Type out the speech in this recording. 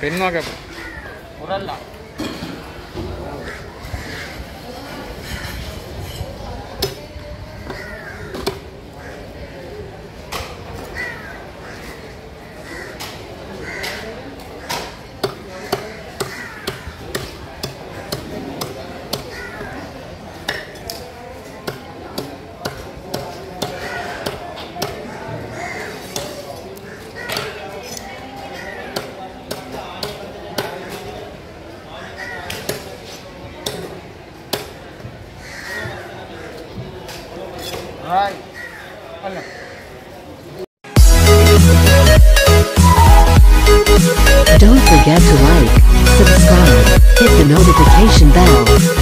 പെരുന്നോക്കെ Don't forget to like, subscribe, hit the notification bell.